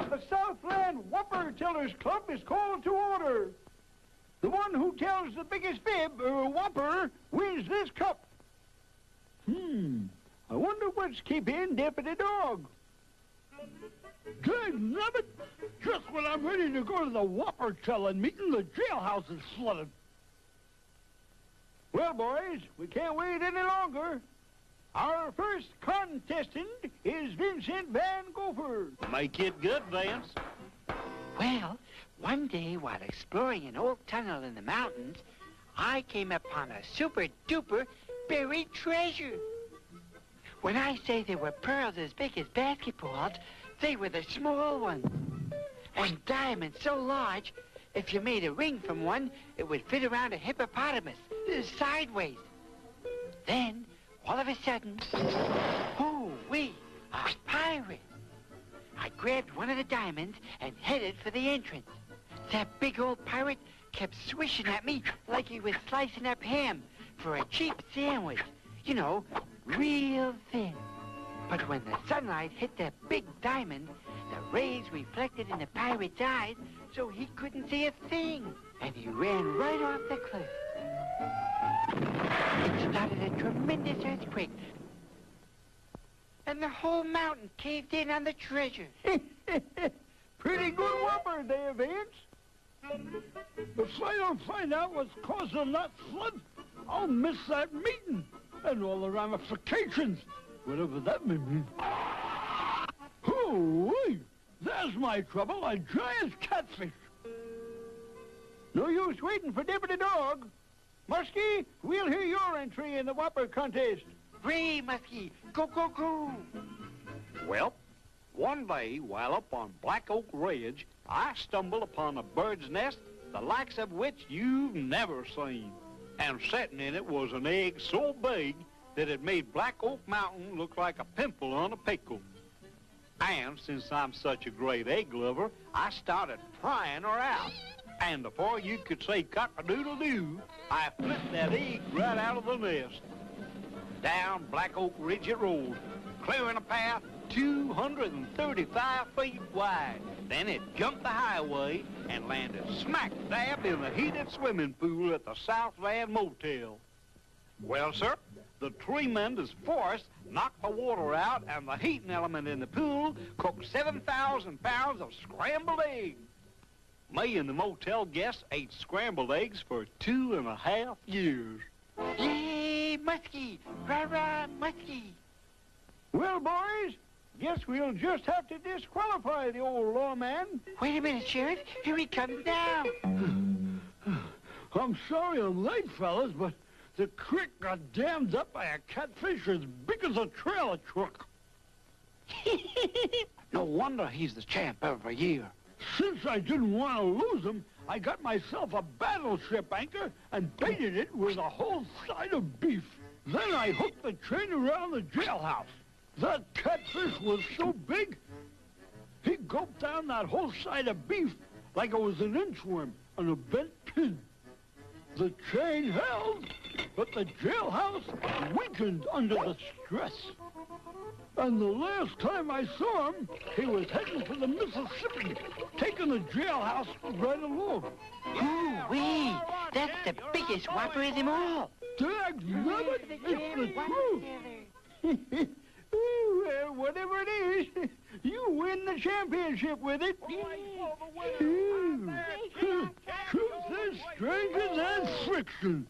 of the Southland Whopper Tellers Club is called to order. The one who tells the biggest fib, or whopper, wins this cup. Hmm, I wonder what's keeping Deputy Dawg. Good nabbit! Just when I'm ready to go to the Whopper telling meeting, the jailhouse is flooded. Well, boys, we can't wait any longer. Our first contestant is Vincent Van Gopher. Make it good, Vance. Well, one day while exploring an old tunnel in the mountains, I came upon a super duper buried treasure. When I say there were pearls as big as basketballs, they were the small ones. And diamonds so large, if you made a ring from one, it would fit around a hippopotamus, sideways. Then, all of a sudden, we, a pirate. I grabbed one of the diamonds and headed for the entrance. That big old pirate kept swishing at me like he was slicing up ham for a cheap sandwich. You know, real thin. But when the sunlight hit that big diamond, the rays reflected in the pirate's eyes so he couldn't see a thing. And he ran right off the cliff. Tremendous earthquake. And the whole mountain caved in on the treasure. Pretty good whopper there, Vince. If I don't find out what's causing that flood, I'll miss that meeting and all the ramifications, whatever that may mean. Hooey! There's my trouble, a giant catfish. No use waiting for Deputy Dawg. Muskie, we'll hear your entry in the whopper contest. Hooray, Muskie! Go, go, go! Well, one day while up on Black Oak Ridge, I stumbled upon a bird's nest the likes of which you've never seen. And sitting in it was an egg so big that it made Black Oak Mountain look like a pimple on a pickle. And since I'm such a great egg lover, I started prying her out. And before you could say cock-a-doodle-doo, I flipped that egg right out of the nest. Down Black Oak Ridge it rolled, clearing a path 235 feet wide. Then it jumped the highway and landed smack dab in the heated swimming pool at the Southland Motel. Well, sir, the tremendous force knocked the water out and the heating element in the pool cooked 7,000 pounds of scrambled eggs. Me and the motel guests ate scrambled eggs for two and a half years. Yay, Muskie! Rah-rah, Muskie! Well, boys, guess we'll just have to disqualify the old lawman. Wait a minute, Sheriff. Here he comes now. I'm sorry I'm late, fellas, but the creek got dammed up by a catfish as big as a trailer truck. No wonder he's the champ every year. Since I didn't want to lose him, I got myself a battleship anchor and baited it with a whole side of beef. Then I hooked the chain around the jailhouse. That catfish was so big, he gulped down that whole side of beef like it was an inchworm on a bent pin. The chain held, but the jailhouse weakened under the stress. And the last time I saw him, he was heading for the Mississippi, the jailhouse right along. Ooh-wee! That's the biggest whopper of them all. Dag nabbit, it's the truth. Well, whatever it is, you win the championship with it. Truth is stranger than friction.